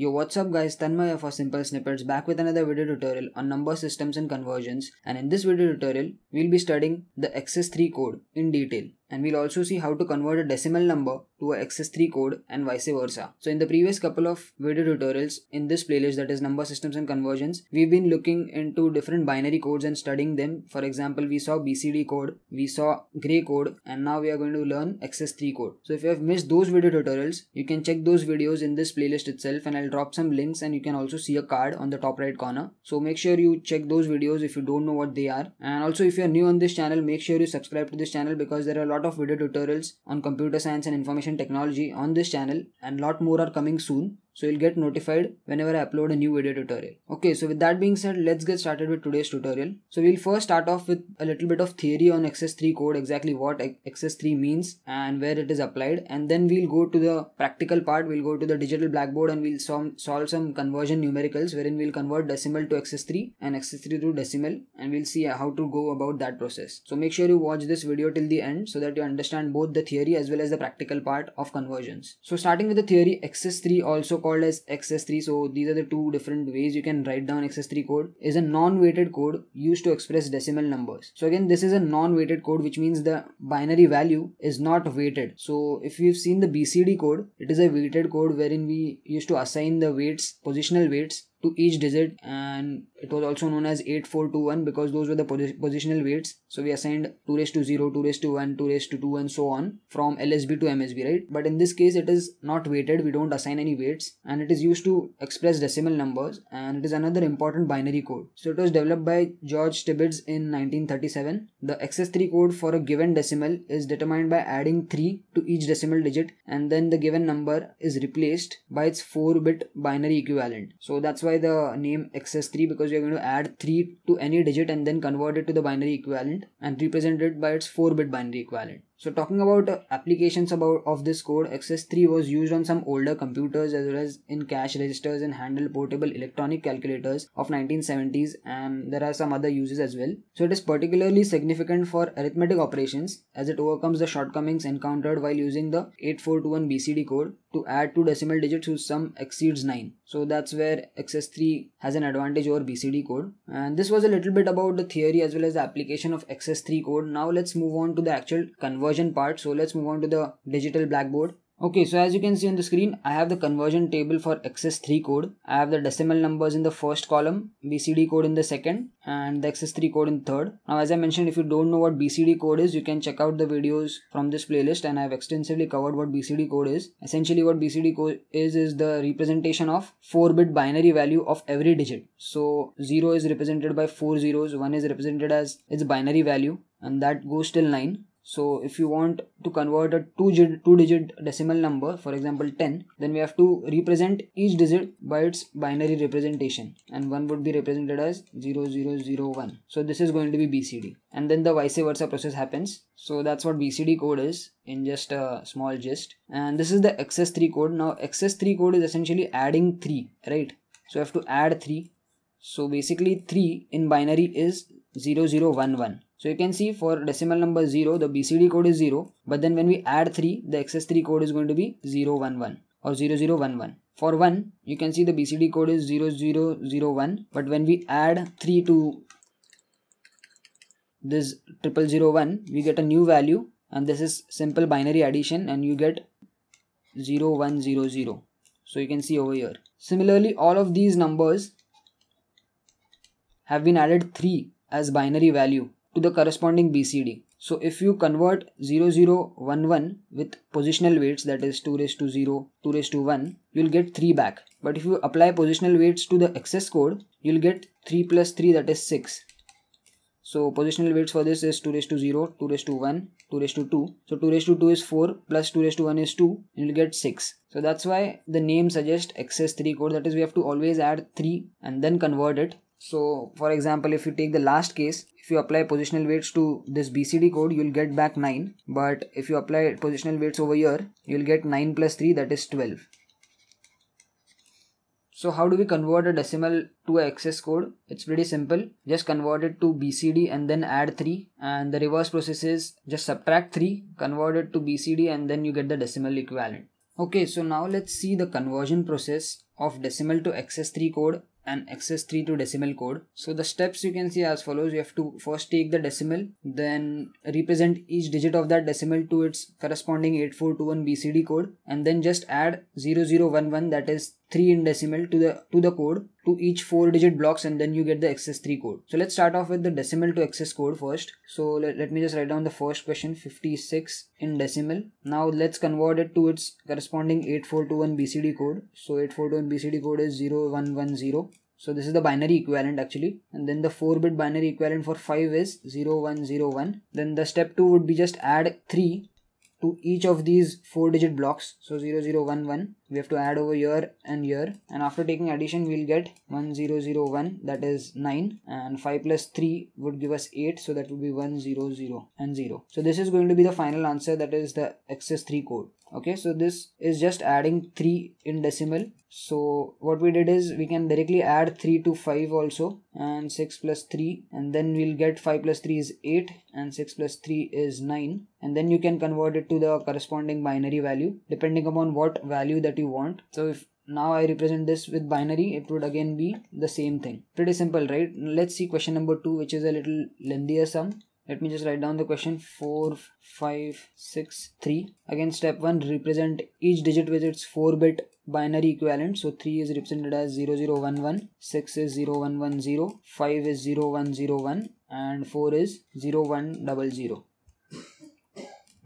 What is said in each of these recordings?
Yo, what's up guys, Tanmaya for Simple Snippets back with another video tutorial on number systems and conversions. And in this video tutorial, we'll be studying the XS3 code in detail and we'll also see how to convert a decimal number to a XS3 code and vice versa. So in the previous couple of video tutorials in this playlist that is number systems and conversions, we've been looking into different binary codes and studying them. For example, we saw BCD code, we saw gray code and now we are going to learn XS3 code. So if you have missed those video tutorials, you can check those videos in this playlist itself and I'll drop some links and you can also see a card on the top right corner. So make sure you check those videos if you don't know what they are. And also if you're new on this channel, make sure you subscribe to this channel because there are a lot of video tutorials on computer science and information technology on this channel and lot more are coming soon so you'll get notified whenever I upload a new video tutorial. Okay, so with that being said, let's get started with today's tutorial. So we'll first start off with a little bit of theory on XS3 code, exactly what XS3 means and where it is applied. And then we'll go to the practical part. We'll go to the digital blackboard and we'll solve some conversion numericals wherein we'll convert decimal to XS3 and XS3 to decimal and we'll see how to go about that process. So make sure you watch this video till the end so that you understand both the theory as well as the practical part of conversions. So starting with the theory, XS3 also called as XS3 so these are the two different ways you can write down XS3 code. Is a non-weighted code used to express decimal numbers. So again this is a non-weighted code which means the binary value is not weighted. So if you've seen the BCD code it is a weighted code wherein we used to assign the weights positional weights to each digit and it was also known as 8421 because those were the positional weights. So we assigned 2 raised to 0 2 raised to 1 2 raised to 2 and so on from lsb to msb right? But in this case it is not weighted. We don't assign any weights and it is used to express decimal numbers and it is another important binary code. So it was developed by george stibitz in 1937 the xs3 code for a given decimal is determined by adding 3 to each decimal digit and then the given number is replaced by its 4 bit binary equivalent. So that's why the name XS3 because you're going to add 3 to any digit and then convert it to the binary equivalent and represent it by its 4 bit binary equivalent. So talking about uh, applications about of this code, XS3 was used on some older computers as well as in cash registers and handle portable electronic calculators of 1970s and there are some other uses as well. So it is particularly significant for arithmetic operations as it overcomes the shortcomings encountered while using the 8421 BCD code to add two decimal digits whose sum exceeds 9. So that's where XS3 has an advantage over BCD code. And this was a little bit about the theory as well as the application of XS3 code. Now let's move on to the actual conversion part. So let's move on to the digital blackboard. Okay, so as you can see on the screen, I have the conversion table for XS3 code. I have the decimal numbers in the first column, BCD code in the second, and the XS3 code in third. Now, as I mentioned, if you don't know what BCD code is, you can check out the videos from this playlist and I've extensively covered what BCD code is. Essentially, what BCD code is, is the representation of 4-bit binary value of every digit. So, 0 is represented by 4 zeros, 1 is represented as its binary value, and that goes till 9 so if you want to convert a two digit, two digit decimal number, for example 10, then we have to represent each digit by its binary representation and one would be represented as 0001. So this is going to be BCD and then the vice versa process happens. So that's what BCD code is in just a small gist. And this is the XS3 code. Now XS3 code is essentially adding 3, right? So I have to add 3. So basically 3 in binary is 0011 so you can see for decimal number 0, the BCD code is 0. But then when we add 3, the XS3 code is going to be 011 or 0011. For 1, you can see the BCD code is 0001. But when we add 3 to this 0001, we get a new value. And this is simple binary addition and you get 0100. So you can see over here. Similarly, all of these numbers have been added 3 as binary value to the corresponding BCD. So if you convert 0011 with positional weights that is 2 raised to 0, 2 raised to 1, you'll get 3 back. But if you apply positional weights to the excess code, you'll get 3 plus 3 that is 6. So positional weights for this is 2 raised to 0, 2 raised to 1, 2 raised to 2. So 2 raised to 2 is 4 plus 2 raised to 1 is 2 and you'll get 6. So that's why the name suggests excess 3 code that is we have to always add 3 and then convert it so for example, if you take the last case, if you apply positional weights to this BCD code, you'll get back 9. But if you apply positional weights over here, you'll get 9 plus 3, that is 12. So how do we convert a decimal to a XS code? It's pretty simple. Just convert it to BCD and then add 3. And the reverse process is just subtract 3, convert it to BCD and then you get the decimal equivalent. Okay, so now let's see the conversion process of decimal to XS3 code and excess 3 to decimal code. So the steps you can see as follows. You have to first take the decimal, then represent each digit of that decimal to its corresponding 8421 BCD code and then just add 0011 that is 3 in decimal to the to the code to each 4 digit blocks and then you get the XS3 code. So let's start off with the decimal to XS code first. So let, let me just write down the first question 56 in decimal. Now let's convert it to its corresponding 8421 BCD code. So 8421 BCD code is 0110 so this is the binary equivalent actually. And then the 4 bit binary equivalent for 5 is 0101. Then the step 2 would be just add 3 to each of these 4 digit blocks. So 0011 we have to add over here and here and after taking addition we'll get 1001 that is 9 and 5 plus 3 would give us 8 so that would be 100 and 0. So this is going to be the final answer that is the XS3 code. Okay so this is just adding 3 in decimal. So what we did is we can directly add 3 to 5 also and 6 plus 3 and then we'll get 5 plus 3 is 8 and 6 plus 3 is 9 and then you can convert it to the corresponding binary value depending upon what value that you want. So if now I represent this with binary it would again be the same thing. Pretty simple right? Let's see question number 2 which is a little lengthier sum. Let me just write down the question. 4 5 6 3 again step 1 represent each digit with its 4 bit binary equivalent. So 3 is represented as 0011 6 is 0110 5 is 0101 and 4 is 0100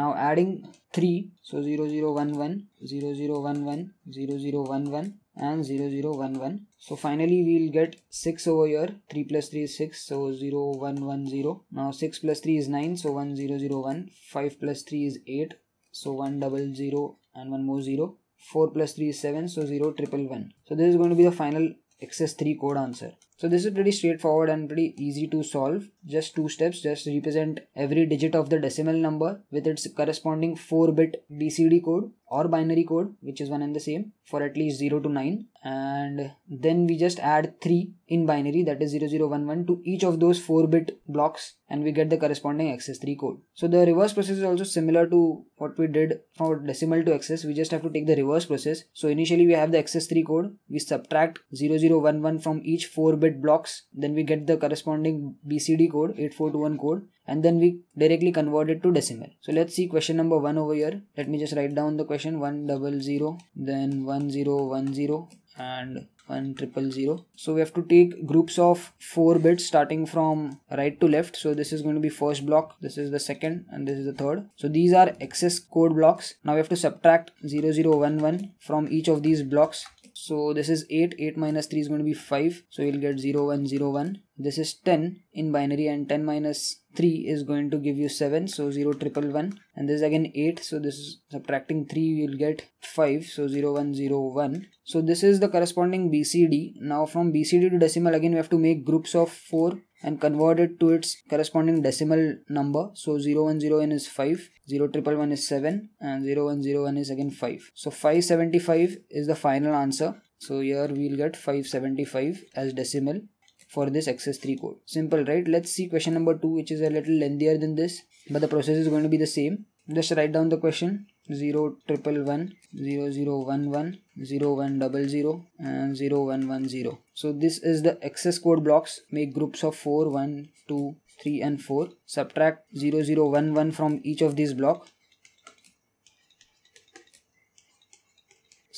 now adding 3 so 0011 0011 0011 and 0011 so finally we'll get 6 over here. 3 plus 3 is 6 so 0110 now 6 plus 3 is 9 so 1001 5 plus 3 is 8 so 100 and one more 0 4 plus 3 is 7 so 0 triple 1 so this is going to be the final XS3 code answer so this is pretty straightforward and pretty easy to solve. Just two steps, just represent every digit of the decimal number with its corresponding 4-bit BCD code or binary code which is one and the same for at least 0 to 9 and then we just add 3 in binary that is 0011 to each of those 4 bit blocks and we get the corresponding XS3 code. So the reverse process is also similar to what we did from decimal to XS we just have to take the reverse process. So initially we have the XS3 code we subtract 0011 from each 4 bit blocks then we get the corresponding bcd code 8421 code and then we directly convert it to decimal. So let's see question number one over here. Let me just write down the question. 100 then 1010 and one triple zero. So we have to take groups of four bits starting from right to left. So this is going to be first block this is the second and this is the third. So these are excess code blocks. Now we have to subtract 0011 from each of these blocks so this is 8 8 minus 3 is going to be 5 so you'll get 0 1 0 1 this is 10 in binary and 10 minus 3 is going to give you 7 so 0 triple 1 and this is again 8 so this is subtracting 3 you'll get 5 so 0 1 0 1 so this is the corresponding bcd now from bcd to decimal again we have to make groups of 4 and convert it to its corresponding decimal number. So 0101 is 5 0111 is 7 and 0101 is again 5 so 575 is the final answer. So here we'll get 575 as decimal for this XS3 code. Simple right? Let's see question number 2 which is a little lengthier than this but the process is going to be the same. Just write down the question 0 triple 1 0 0 1 1 0 1 double 0 and 0 1 1 0 so this is the XS code blocks. Make groups of 4 1 2 3 and 4 subtract 0 0 1 1 from each of these block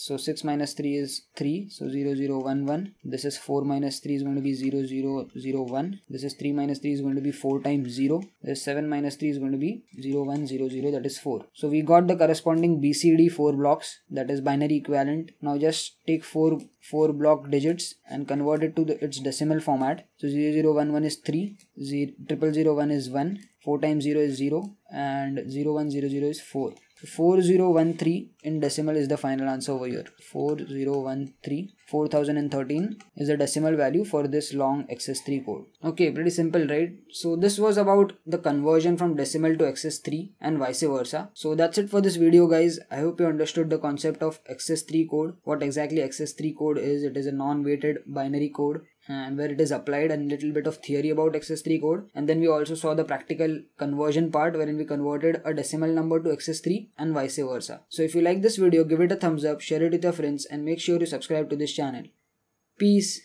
so 6 minus 3 is 3 so 0 0 1 1 this is 4 minus 3 is going to be 0 0 0 1 this is 3 minus 3 is going to be 4 times 0 this 7 minus 3 is going to be 0 1 0 0 that is 4 so we got the corresponding bcd 4 blocks. That is binary equivalent. Now just take 4 4 block digits and convert it to the, its decimal format. So 0 0 1 1 is 3 0 1 is 1 4 times 0 is 0 and 0 1 0 0 is 4 4013 in decimal is the final answer over here. 4013 4013 is the decimal value for this long XS3 code okay pretty simple right? So this was about the conversion from decimal to XS3 and vice versa. So that's it for this video guys. I hope you understood the concept of XS3 code what exactly XS3 code is it is a non-weighted binary code and where it is applied and little bit of theory about XS3 code. And then we also saw the practical conversion part wherein we converted a decimal number to XS3 and vice versa. So if you like this video, give it a thumbs up, share it with your friends and make sure you subscribe to this channel. Peace.